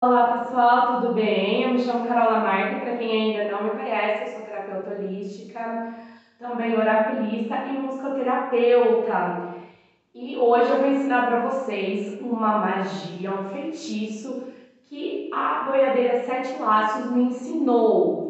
Olá pessoal, tudo bem? Eu me chamo Carola Marque, para quem ainda não me conhece, eu sou terapeuta holística, também oraculista e musicoterapeuta. E hoje eu vou ensinar para vocês uma magia, um feitiço que a boiadeira Sete Laços me ensinou.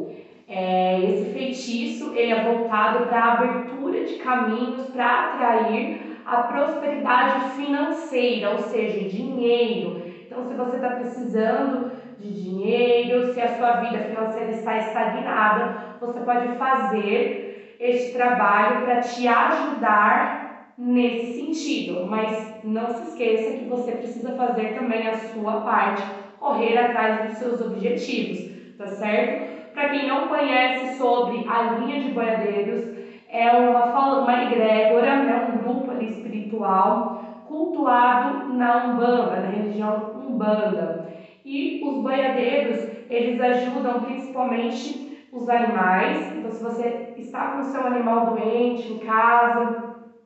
É, esse feitiço ele é voltado para a abertura de caminhos para atrair a prosperidade financeira, ou seja, dinheiro então, se você está precisando de dinheiro, se a sua vida financeira está estagnada, você pode fazer este trabalho para te ajudar nesse sentido. Mas não se esqueça que você precisa fazer também a sua parte, correr atrás dos seus objetivos, tá certo? Para quem não conhece sobre a linha de boiadeiros, é uma, uma egrégora, né, um grupo ali espiritual cultuado na Umbanda, na religião Umbanda. E os boiadeiros, eles ajudam principalmente os animais. Então, se você está com o seu animal doente em casa,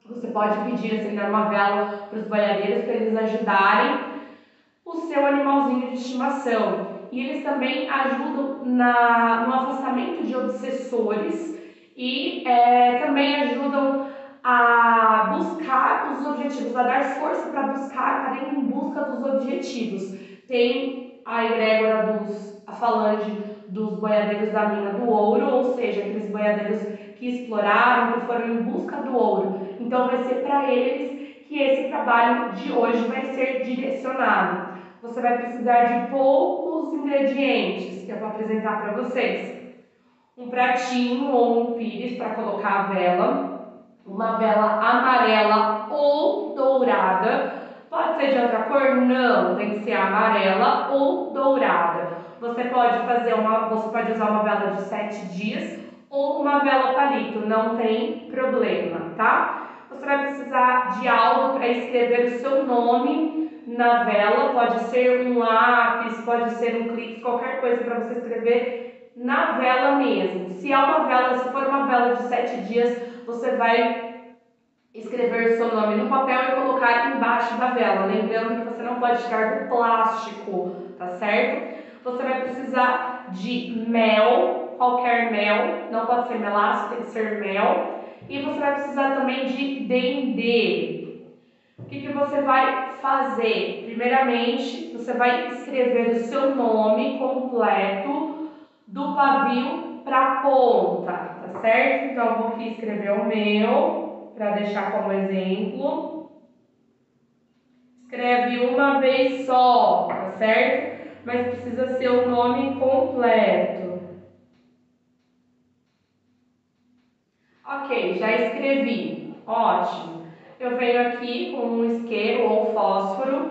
você pode pedir acender uma vela para os boiadeiros para eles ajudarem o seu animalzinho de estimação. E eles também ajudam na, no afastamento de obsessores e é, objetivos, a dar força para buscar, para ir em busca dos objetivos. Tem a egrégora dos, a falange dos boiadeiros da mina do ouro, ou seja, aqueles boiadeiros que exploraram, que foram em busca do ouro. Então vai ser para eles que esse trabalho de hoje vai ser direcionado. Você vai precisar de poucos ingredientes que eu vou apresentar para vocês. Um pratinho ou um pires para colocar a vela, uma vela amarela ou dourada. Pode ser de outra cor? Não, tem que ser amarela ou dourada. Você pode fazer uma, você pode usar uma vela de sete dias ou uma vela palito, não tem problema, tá? Você vai precisar de algo para escrever o seu nome na vela, pode ser um lápis, pode ser um clipe, qualquer coisa para você escrever na vela mesmo. Se é uma vela, se for uma vela de sete dias, você vai escrever seu nome no papel e colocar embaixo da vela, lembrando que você não pode tirar do plástico, tá certo? Você vai precisar de mel, qualquer mel, não pode ser melaço, tem que ser mel. E você vai precisar também de dendê. O que, que você vai fazer? Primeiramente, você vai escrever o seu nome completo do pavio para a ponta certo? Então, eu vou aqui escrever o meu, para deixar como exemplo. Escreve uma vez só, tá certo? Mas precisa ser o nome completo. Ok, já escrevi. Ótimo. Eu venho aqui com um isqueiro ou fósforo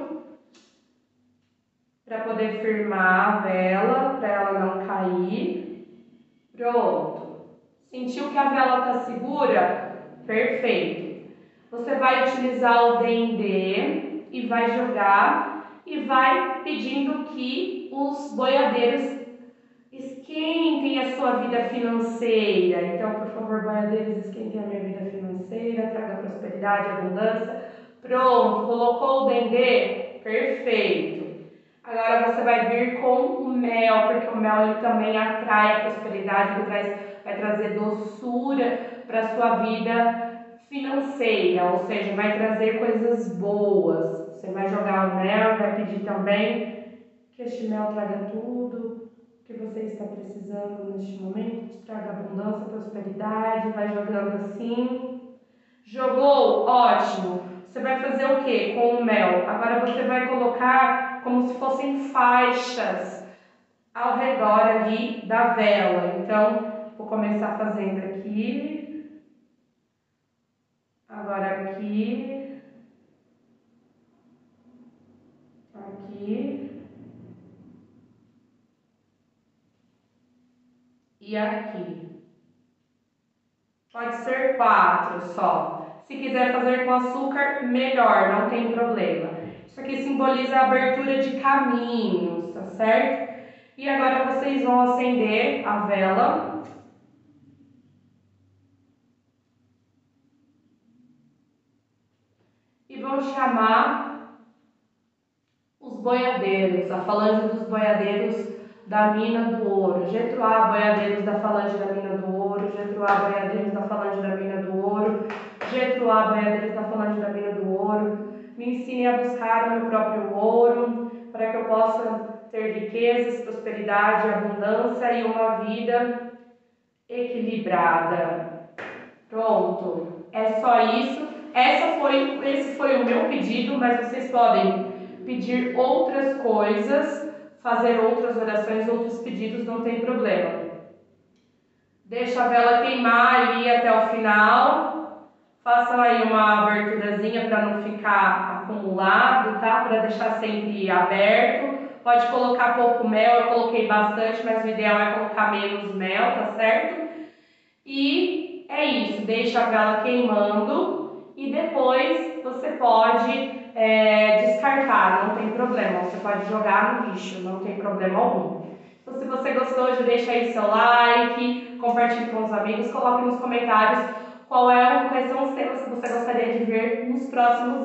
para poder firmar a vela, para ela não cair. Pronto. Sentiu que a vela está segura? Perfeito. Você vai utilizar o dendê e vai jogar e vai pedindo que os boiadeiros esquentem a sua vida financeira. Então, por favor, boiadeiros, esquentem a minha vida financeira, traga prosperidade, abundância. Pronto, colocou o dendê? Perfeito. Agora você vai vir com o mel, porque o mel ele também atrai a prosperidade, ele traz vai trazer doçura para sua vida financeira, ou seja, vai trazer coisas boas. Você vai jogar o mel, vai pedir também que este mel traga tudo que você está precisando neste momento, traga abundância, prosperidade, vai jogando assim. Jogou? Ótimo. Você vai fazer o que com o mel? Agora você vai colocar como se fossem faixas ao redor ali da vela. Então, Vou começar fazendo aqui. Agora aqui. Aqui. E aqui. Pode ser quatro só. Se quiser fazer com açúcar, melhor, não tem problema. Isso aqui simboliza a abertura de caminhos, tá certo? E agora vocês vão acender a vela. Vão chamar os boiadeiros, a falange dos boiadeiros da mina do ouro, Getruá, boiadeiros da falange da mina do ouro, Getruá, boiadeiros da falange da mina do ouro, Getruá, boiadeiros da falange da mina do ouro, me ensine a buscar o meu próprio ouro, para que eu possa ter riquezas, prosperidade, abundância e uma vida equilibrada. Pronto, é só isso. Essa foi, esse foi o meu pedido, mas vocês podem pedir outras coisas, fazer outras orações, outros pedidos, não tem problema. Deixa a vela queimar ir até o final. Façam aí uma aberturazinha para não ficar acumulado, tá? Para deixar sempre aberto. Pode colocar pouco mel, eu coloquei bastante, mas o ideal é colocar menos mel, tá certo? E é isso, deixa a vela queimando e depois você pode é, descartar, não tem problema, você pode jogar no lixo, não tem problema algum. Então, se você gostou, já deixa aí seu like, compartilhe com os amigos, coloque nos comentários qual é, quais são os temas que você gostaria de ver nos próximos